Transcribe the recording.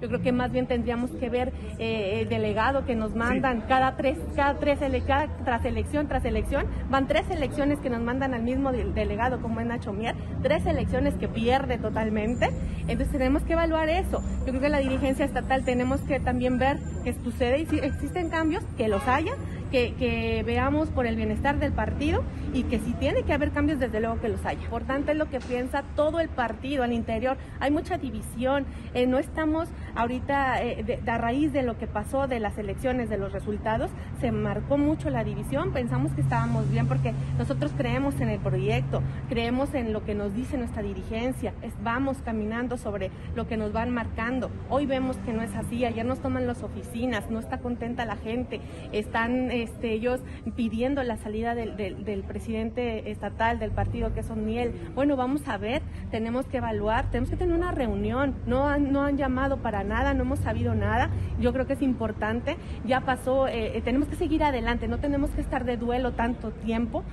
Yo creo que más bien tendríamos que ver eh, el delegado que nos mandan cada tres, cada tres ele- cada, tras elección tras elección, van tres elecciones que nos mandan al mismo de- delegado como es Nacho Mier, tres elecciones que pierde totalmente. Entonces tenemos que evaluar eso. Yo creo que la dirigencia estatal tenemos que también ver qué sucede y si existen cambios, que los haya, que, que veamos por el bienestar del partido y que si tiene que haber cambios, desde luego que los haya. Importante es lo que piensa todo el partido al interior. Hay mucha división. Eh, no estamos ahorita, eh, a raíz de lo que pasó de las elecciones, de los resultados, se marcó mucho la división. Pensamos que estábamos bien porque nosotros creemos en el proyecto, creemos en lo que nos dice nuestra dirigencia. Vamos caminando sobre lo que nos van marcando. Hoy vemos que no es así. Ayer nos toman las oficinas, no está contenta la gente. Están este, ellos pidiendo la salida del, presidente estatal del partido que es O'Neill. Bueno, vamos a ver, tenemos que evaluar, tenemos que tener una reunión. No han, no han llamado para nada, no hemos sabido nada. Yo creo que es importante. Ya pasó, eh, eh, tenemos que seguir adelante, no tenemos que estar de duelo tanto tiempo.